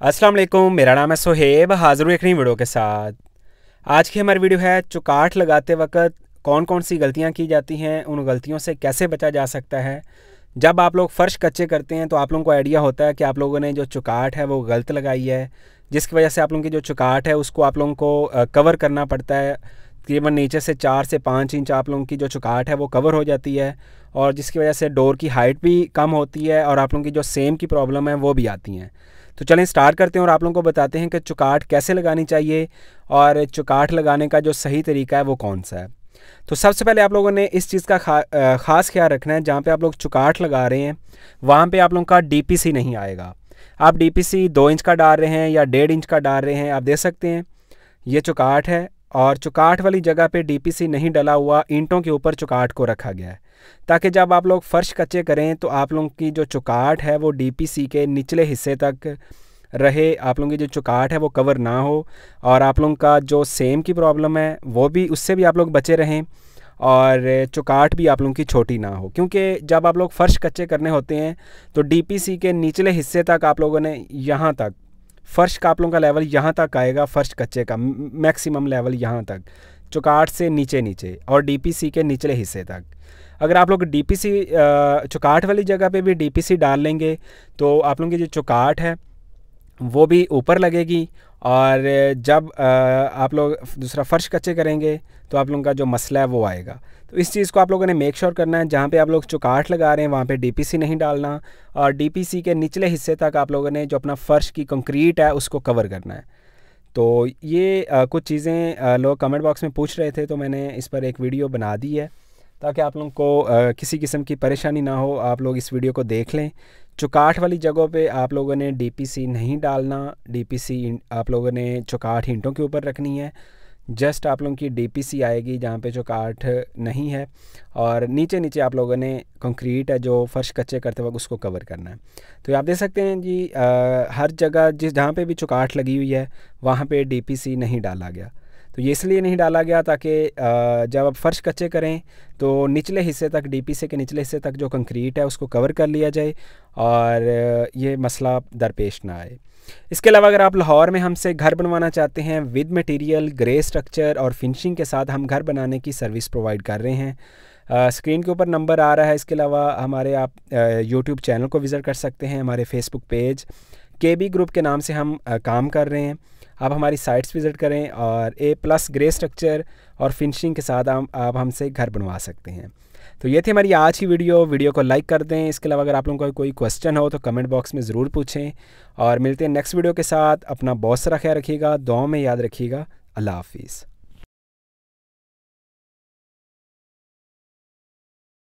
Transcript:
अस्सलाम वालेकुम, मेरा नाम है सोहेब, हाज़िर एक नई वीडियो के साथ। आज की हमारी वीडियो है, चुकाट लगाते वक्त कौन कौन सी गलतियाँ की जाती हैं, उन गलतियों से कैसे बचा जा सकता है? जब आप लोग फ़र्श कच्चे करते हैं तो आप लोगों को आइडिया होता है कि आप लोगों ने जो चुकाट है, वो गलत लगाई है, जिसकी वजह से आप लोगों की जो चुकाट है, उसको आप लोगों को कवर करना पड़ता है। तकरीबन नीचे से चार से पाँच इंच आप लोगों की जो चुकाट है, वो कवर हो जाती है और जिसकी वजह से डोर की हाइट भी कम होती है और आप लोगों की जो सेम की प्रॉब्लम है, वो भी आती हैं। तो चलें स्टार्ट करते हैं और आप लोगों को बताते हैं कि चुकाट कैसे लगानी चाहिए और चुकाट लगाने का जो सही तरीका है वो कौन सा है। तो सबसे पहले आप लोगों ने इस चीज़ का खा, ख़ास ख्याल रखना है जहाँ पे आप लोग चुकाट लगा रहे हैं वहाँ पे आप लोगों का डीपीसी नहीं आएगा। आप डीपीसी दो इंच का डाल रहे हैं या डेढ़ इंच का डाल रहे हैं आप देख सकते हैं। ये चुकाट है और चुकाट वाली जगह पे डीपीसी नहीं डला हुआ ईंटों के ऊपर चुकाट को रखा गया है। ताकि जब आप लोग फ़र्श कच्चे करें तो आप लोगों की जो चुकाट है वो डीपीसी के निचले हिस्से तक रहे। आप लोगों की जो चुकाट है वो कवर ना हो और आप लोगों का जो सेम की प्रॉब्लम है, वो भी, उससे भी आप लोग बचे रहें और चुकाट भी आप लोगों की छोटी ना हो। क्योंकि जब आप लोग फ़र्श कच्चे करने होते हैं तो डीपीसी के निचले हिस्से तक आप लोगों ने यहाँ तक फ़र्श आप लोगों का लेवल यहाँ तक आएगा, फ़र्श कच्चे का मैक्सिमम लेवल यहाँ तक, चुकाट से नीचे नीचे और डीपीसी के निचले हिस्से तक। अगर आप लोग डीपीसी चुकाट वाली जगह पे भी डीपीसी डाल लेंगे तो आप लोगों की जो चुकाट है वो भी ऊपर लगेगी और जब आप लोग दूसरा फ़र्श कच्चे करेंगे तो आप लोगों का जो मसला है वो आएगा। तो इस चीज़ को आप लोगों ने मेक श्योर करना है जहाँ पे आप लोग चुकाट लगा रहे हैं वहाँ पे डीपीसी नहीं डालना और डीपीसी के निचले हिस्से तक आप लोगों ने जो अपना फ़र्श की कंक्रीट है उसको कवर करना है। तो ये आ, कुछ चीज़ें लोग कमेंट बॉक्स में पूछ रहे थे तो मैंने इस पर एक वीडियो बना दी है। ताकि आप लोगों को किसी किस्म की परेशानी ना हो आप लोग इस वीडियो को देख लें। चुकाट वाली जगहों पे आप लोगों ने डीपीसी नहीं डालना डीपीसी आप लोगों ने चुकाट हींटों के ऊपर रखनी है। जस्ट आप लोगों की डीपीसी आएगी जहाँ पे चुकाट नहीं है और नीचे नीचे आप लोगों ने कंक्रीट है जो फर्श कच्चे करते वक्त उसको कवर करना है। तो आप देख सकते हैं जी आ, हर जगह जिस जहाँ पे भी चुकाट लगी हुई है वहाँ पे डीपीसी नहीं डाला गया। तो ये इसलिए नहीं डाला गया ताकि जब आप फ़र्श कच्चे करें तो निचले हिस्से तक डीपीसी के निचले हिस्से तक जो कंक्रीट है उसको कवर कर लिया जाए और ये मसला दरपेश ना आए। इसके अलावा अगर आप लाहौर में हमसे घर बनवाना चाहते हैं विद मटेरियल ग्रे स्ट्रक्चर और फिनिशिंग के साथ हम घर बनाने की सर्विस प्रोवाइड कर रहे हैं। स्क्रीन के ऊपर नंबर आ रहा है इसके अलावा हमारे आप यूट्यूब चैनल को विज़िट कर सकते हैं हमारे फेसबुक पेज के बी ग्रुप के नाम से हम आ, काम कर रहे हैं। आप हमारी साइट्स विज़िट करें और ए प्लस ग्रे स्ट्रक्चर और फिनिशिंग के साथ हम, आप हमसे घर बनवा सकते हैं। तो ये थी हमारी आज की वीडियो वीडियो को लाइक कर दें। इसके अलावा अगर आप लोगों का कोई क्वेश्चन हो तो कमेंट बॉक्स में ज़रूर पूछें। और मिलते हैं नेक्स्ट वीडियो के साथ। अपना बहुत सारा ख्याल रखिएगा। दुआ में याद रखिएगा। अल्लाह हाफिज़।